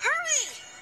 Hurry!